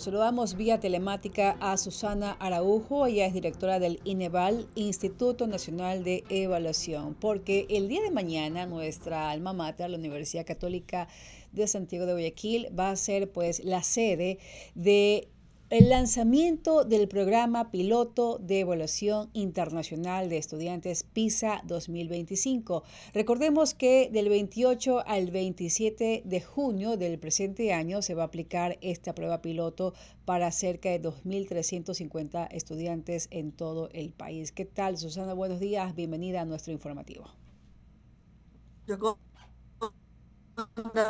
Saludamos vía telemática a Susana Araujo, ella es directora del INEVAL, Instituto Nacional de Evaluación, porque el día de mañana nuestra alma mater, la Universidad Católica de Santiago de Guayaquil, va a ser pues la sede de el lanzamiento del programa piloto de evaluación internacional de estudiantes PISA 2025. Recordemos que del 28 al 27 de junio del presente año se va a aplicar esta prueba piloto para cerca de 2.350 estudiantes en todo el país. ¿Qué tal, Susana? Buenos días, bienvenida a nuestro informativo.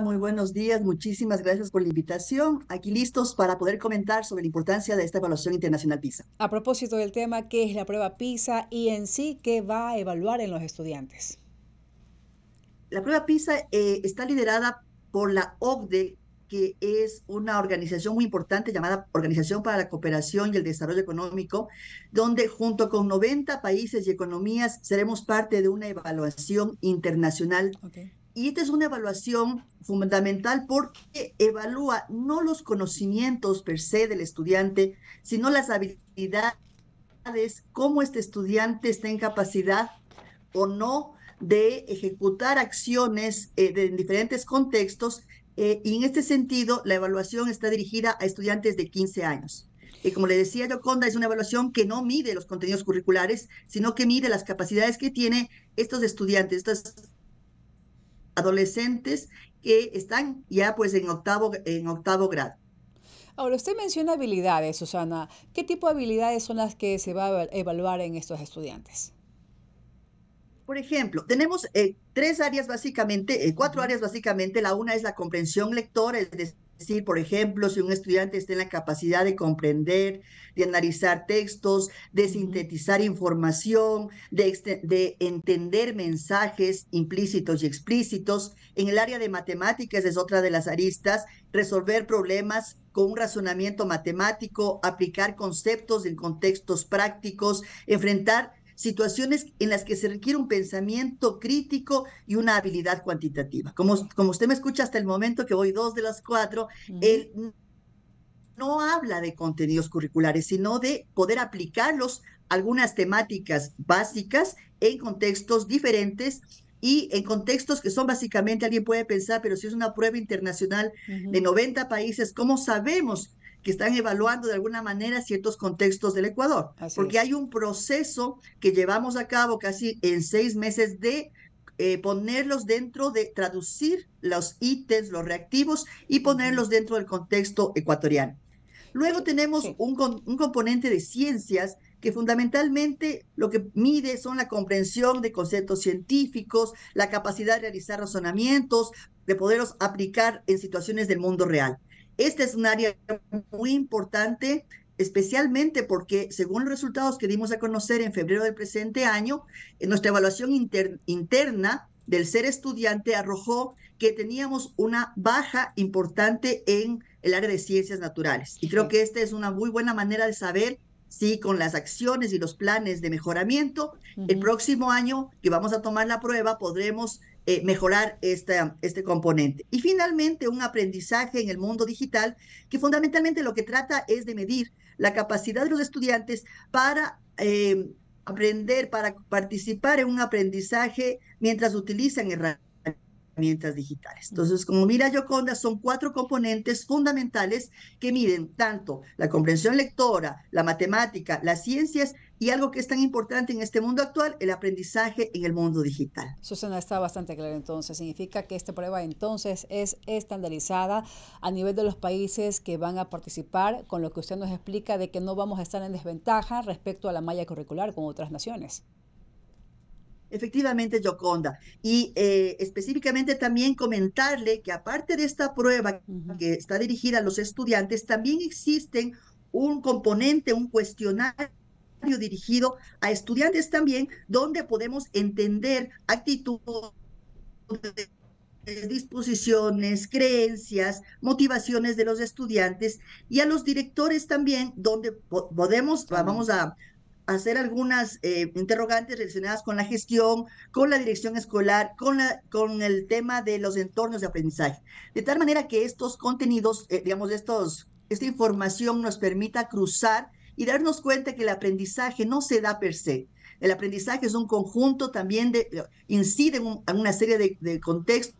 Muy buenos días, muchísimas gracias por la invitación. Aquí listos para poder comentar sobre la importancia de esta evaluación internacional PISA. A propósito del tema, ¿qué es la prueba PISA y en sí qué va a evaluar en los estudiantes? La prueba PISA eh, está liderada por la OCDE, que es una organización muy importante llamada Organización para la Cooperación y el Desarrollo Económico, donde junto con 90 países y economías seremos parte de una evaluación internacional y esta es una evaluación fundamental porque evalúa no los conocimientos per se del estudiante, sino las habilidades, cómo este estudiante está en capacidad o no de ejecutar acciones eh, en diferentes contextos. Eh, y en este sentido, la evaluación está dirigida a estudiantes de 15 años. Y como le decía Yoconda, es una evaluación que no mide los contenidos curriculares, sino que mide las capacidades que tienen estos estudiantes, estas adolescentes que están ya pues en octavo, en octavo grado. Ahora, usted menciona habilidades, Susana. ¿Qué tipo de habilidades son las que se va a evaluar en estos estudiantes? Por ejemplo, tenemos eh, tres áreas básicamente, eh, cuatro áreas básicamente. La una es la comprensión lectora, es decir, por ejemplo, si un estudiante está en la capacidad de comprender, de analizar textos, de sintetizar información, de, de, entender mensajes implícitos y explícitos. En el área de matemáticas es otra de las aristas, resolver problemas con un razonamiento matemático, aplicar conceptos en contextos prácticos, enfrentar situaciones en las que se requiere un pensamiento crítico y una habilidad cuantitativa. Como, como usted me escucha hasta el momento que voy dos de las cuatro, él no habla de contenidos curriculares, sino de poder aplicarlos algunas temáticas básicas en contextos diferentes y en contextos que son básicamente, alguien puede pensar, pero si es una prueba internacional de 90 países, ¿cómo sabemos que están evaluando de alguna manera ciertos contextos del Ecuador, porque hay un proceso que llevamos a cabo casi en seis meses de eh, ponerlos dentro de traducir los ítems, los reactivos y ponerlos dentro del contexto ecuatoriano. Luego tenemos un, un componente de ciencias que fundamentalmente lo que mide son la comprensión de conceptos científicos, la capacidad de realizar razonamientos, de poderlos aplicar en situaciones del mundo real. Esta es un área muy importante, especialmente porque según los resultados que dimos a conocer en febrero del presente año, en nuestra evaluación interna del ser estudiante arrojó que teníamos una baja importante en el área de ciencias naturales. Y creo que esta es una muy buena manera de saber si con las acciones y los planes de mejoramiento, el próximo año que vamos a tomar la prueba podremos eh, mejorar este componente. Y finalmente, un aprendizaje en el mundo digital que fundamentalmente lo que trata es de medir la capacidad de los estudiantes para eh, aprender, para participar en un aprendizaje mientras utilizan herramientas herramientas digitales. Entonces, como mira Yoconda, son cuatro componentes fundamentales que miden tanto la comprensión lectora, la matemática, las ciencias y algo que es tan importante en este mundo actual, el aprendizaje en el mundo digital. Susana, está bastante claro entonces. Significa que esta prueba entonces es estandarizada a nivel de los países que van a participar, con lo que usted nos explica de que no vamos a estar en desventaja respecto a la malla curricular con otras naciones. Efectivamente, Joconda. Y eh, específicamente también comentarle que aparte de esta prueba que está dirigida a los estudiantes, también existen un componente, un cuestionario dirigido a estudiantes también, donde podemos entender actitudes, disposiciones, creencias, motivaciones de los estudiantes y a los directores también, donde podemos, vamos a hacer algunas eh, interrogantes relacionadas con la gestión, con la dirección escolar, con, la, con el tema de los entornos de aprendizaje. De tal manera que estos contenidos, eh, digamos, estos esta información nos permita cruzar y darnos cuenta que el aprendizaje no se da per se. El aprendizaje es un conjunto también de, incide en, una serie de contextos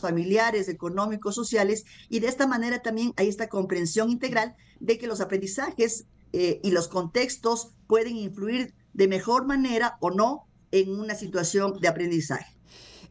familiares, económicos, sociales, y de esta manera también hay esta comprensión integral de que los aprendizajes eh, y los contextos pueden influir de mejor manera o no en una situación de aprendizaje.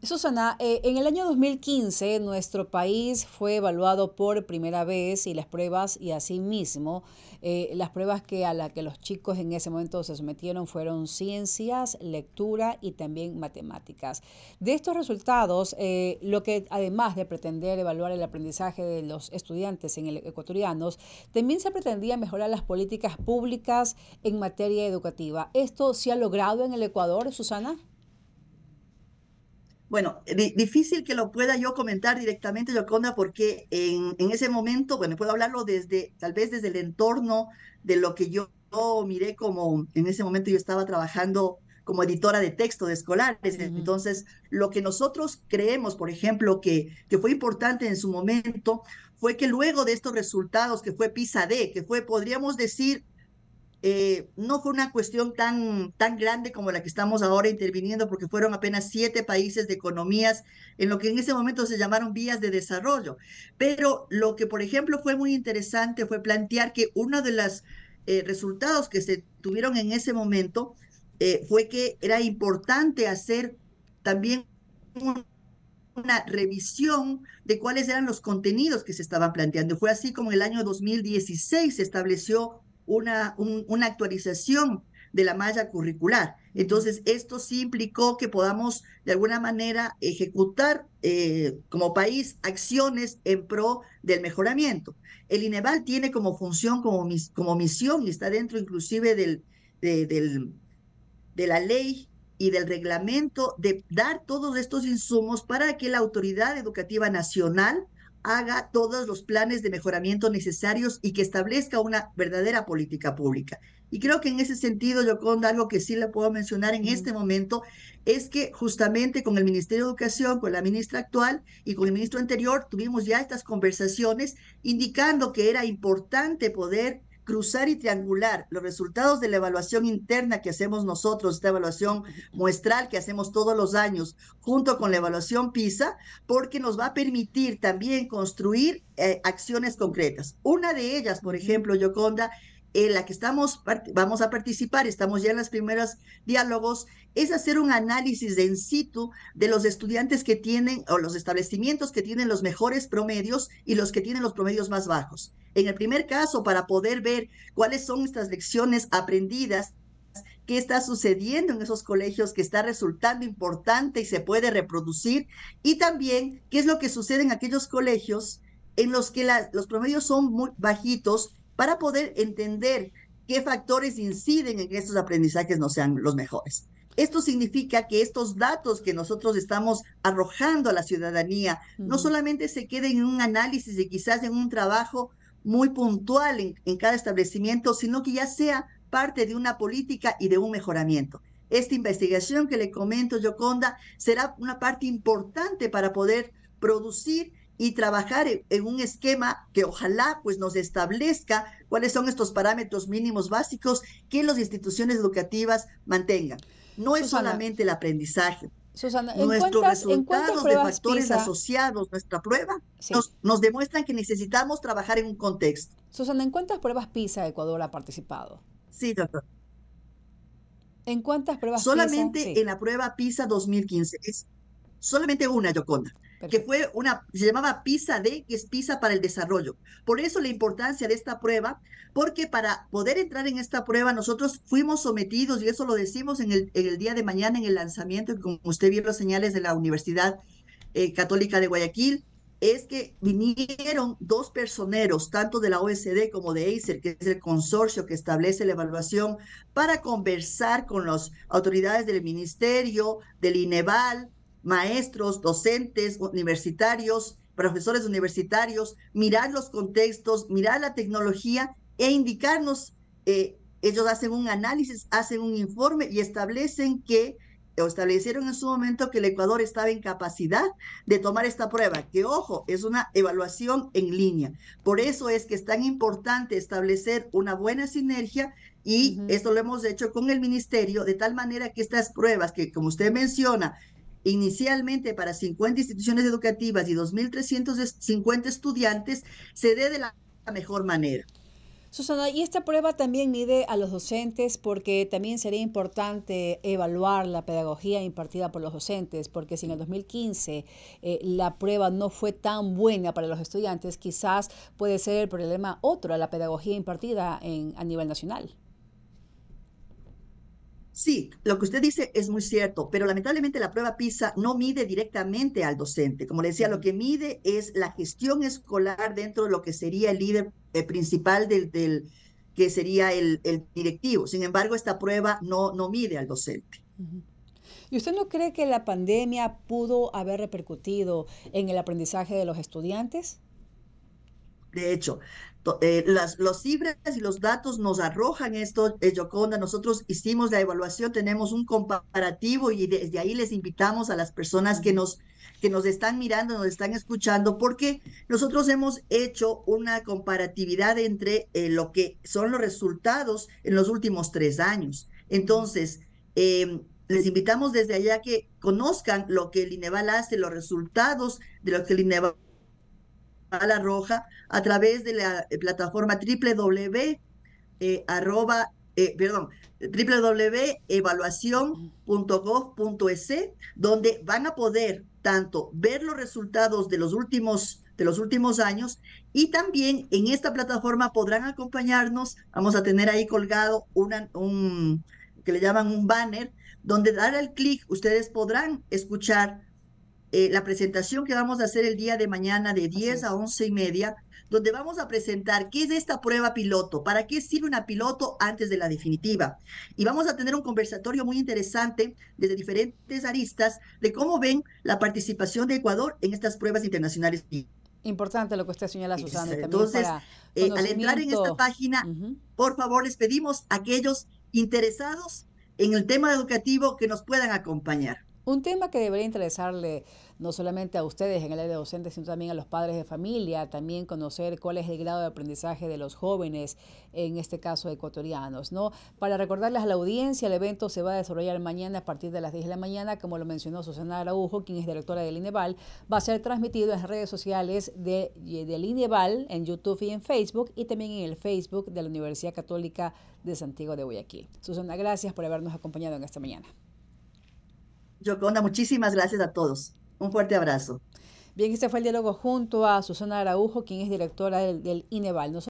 Susana, eh, en el año 2015 nuestro país fue evaluado por primera vez y las pruebas y asimismo eh, las pruebas que a las que los chicos en ese momento se sometieron fueron ciencias, lectura y también matemáticas. De estos resultados, eh, lo que además de pretender evaluar el aprendizaje de los estudiantes en el ecuatorianos, también se pretendía mejorar las políticas públicas en materia educativa. ¿Esto se ha logrado en el Ecuador, Susana? Bueno, difícil que lo pueda yo comentar directamente, Yoconda, porque en, en, ese momento, bueno, puedo hablarlo desde, tal vez desde el entorno de lo que yo, miré como, en ese momento yo estaba trabajando como editora de texto de escolares. Entonces, lo que nosotros creemos, por ejemplo, que, que fue importante en su momento, fue que luego de estos resultados, que fue PISA D, que fue, podríamos decir, eh, no fue una cuestión tan, tan grande como la que estamos ahora interviniendo, porque fueron apenas siete países de economías en lo que en ese momento se llamaron vías de desarrollo. Pero lo que, por ejemplo, fue muy interesante fue plantear que uno de los eh, resultados que se tuvieron en ese momento eh, fue que era importante hacer también una revisión de cuáles eran los contenidos que se estaban planteando. Fue así como en el año 2016 se estableció una, una actualización de la malla curricular. Entonces, esto sí implicó que podamos de alguna manera ejecutar eh, como país acciones en pro del mejoramiento. El INEVAL tiene como función, como, como misión, y está dentro inclusive del, del, de la ley y del reglamento, de dar todos estos insumos para que la autoridad educativa nacional haga todos los planes de mejoramiento necesarios y que establezca una verdadera política pública. Y creo que en ese sentido, Yoconda, algo que sí le puedo mencionar en este momento es que justamente con el Ministerio de Educación, con la ministra actual y con el ministro anterior, tuvimos ya estas conversaciones indicando que era importante poder cruzar y triangular los resultados de la evaluación interna que hacemos nosotros, esta evaluación muestral que hacemos todos los años, junto con la evaluación PISA, porque nos va a permitir también construir eh, acciones concretas. Una de ellas, por ejemplo, Yoconda, en la que estamos, vamos a participar, estamos ya en los primeros diálogos, es hacer un análisis de in situ de los estudiantes que tienen o los establecimientos que tienen los mejores promedios y los que tienen los promedios más bajos. En el primer caso, para poder ver cuáles son estas lecciones aprendidas, qué está sucediendo en esos colegios que está resultando importante y se puede reproducir, y también qué es lo que sucede en aquellos colegios en los que los promedios son muy bajitos para poder entender qué factores inciden en que estos aprendizajes no sean los mejores. Esto significa que estos datos que nosotros estamos arrojando a la ciudadanía no solamente se queden en un análisis y quizás en un trabajo muy puntual en, cada establecimiento, sino que ya sea parte de una política y de un mejoramiento. Esta investigación que le comento, Yoconda, será una parte importante para poder producir y trabajar en, un esquema que ojalá pues nos establezca cuáles son estos parámetros mínimos básicos que las instituciones educativas mantengan. No es solamente el aprendizaje, Susana, nuestros resultados de factores asociados, nuestra prueba, nos, demuestran que necesitamos trabajar en un contexto. Susana, ¿en cuántas pruebas PISA Ecuador ha participado? Sí, doctor. ¿En cuántas pruebas Solamente en la prueba PISA 2015. Es solamente una, Yoconda que fue una, se llamaba PISA D, que es PISA para el desarrollo. Por eso la importancia de esta prueba, porque para poder entrar en esta prueba nosotros fuimos sometidos, y eso lo decimos en el, en el día de mañana en el lanzamiento, como usted vio las señales de la Universidad eh, Católica de Guayaquil, es que vinieron dos personeros, tanto de la OSD como de ACER, que es el consorcio que establece la evaluación, para conversar con las autoridades del ministerio, del INEVAL, maestros, docentes universitarios, profesores universitarios, mirar los contextos, mirar la tecnología e indicarnos, eh, ellos hacen un análisis, hacen un informe y establecen que o establecieron en su momento que el Ecuador estaba en capacidad de tomar esta prueba, que ojo, es una evaluación en línea. Por eso es que es tan importante establecer una buena sinergia y esto lo hemos hecho con el ministerio, de tal manera que estas pruebas que, como usted menciona, inicialmente para 50 instituciones educativas y 2.350 estudiantes, se dé de la mejor manera. Susana, y esta prueba también mide a los docentes porque también sería importante evaluar la pedagogía impartida por los docentes, porque si en el 2015 eh, la prueba no fue tan buena para los estudiantes, quizás puede ser el problema otro, la pedagogía impartida en, a nivel nacional. Sí, lo que usted dice es muy cierto, pero lamentablemente la prueba PISA no mide directamente al docente. Como le decía, lo que mide es la gestión escolar dentro de lo que sería el líder eh, principal del, del, que sería el, el, directivo. Sin embargo, esta prueba no, no mide al docente. ¿Y usted no cree que la pandemia pudo haber repercutido en el aprendizaje de los estudiantes? De hecho, eh, las, los cifras y los datos nos arrojan esto, eh, Yoconda. Nosotros hicimos la evaluación, tenemos un comparativo y desde ahí les invitamos a las personas que nos, que nos están mirando, nos están escuchando, porque nosotros hemos hecho una comparatividad entre eh, lo que son los resultados en los últimos tres años. Entonces, em, les invitamos desde allá que conozcan lo que el INEVAL hace, los resultados de lo que el INEVAL la roja a través de la eh, plataforma www eh, arroba, eh, perdón, www.evaluación.gov.es, donde van a poder tanto ver los resultados de los últimos de los últimos años y también en esta plataforma podrán acompañarnos. Vamos a tener ahí colgado un que le llaman un banner donde dar el clic ustedes podrán escuchar eh, la presentación que vamos a hacer el día de mañana de 10 a 11 y media, donde vamos a presentar qué es esta prueba piloto, para qué sirve una piloto antes de la definitiva. Y vamos a tener un conversatorio muy interesante desde diferentes aristas de cómo ven la participación de Ecuador en estas pruebas internacionales. Importante lo que usted señala, Susana. Entonces, eh, al entrar en esta página, por favor, les pedimos a aquellos interesados en el tema educativo que nos puedan acompañar. Un tema que debería interesarle no solamente a ustedes en el área de docentes, sino también a los padres de familia, también conocer cuál es el grado de aprendizaje de los jóvenes, en este caso ecuatorianos. ¿no? Para recordarles a la audiencia, el evento se va a desarrollar mañana a partir de las 10 de la mañana, como lo mencionó Susana Araujo, quien es directora del INEVAL, va a ser transmitido en las redes sociales de, del INEVAL, en YouTube y en Facebook, y también en el Facebook de la Universidad Católica de Santiago de Guayaquil. Susana, gracias por habernos acompañado en esta mañana. Yoconda, muchísimas gracias a todos. Un fuerte abrazo. Bien, este fue el diálogo junto a Susana Araujo, quien es directora del, del INEVAL.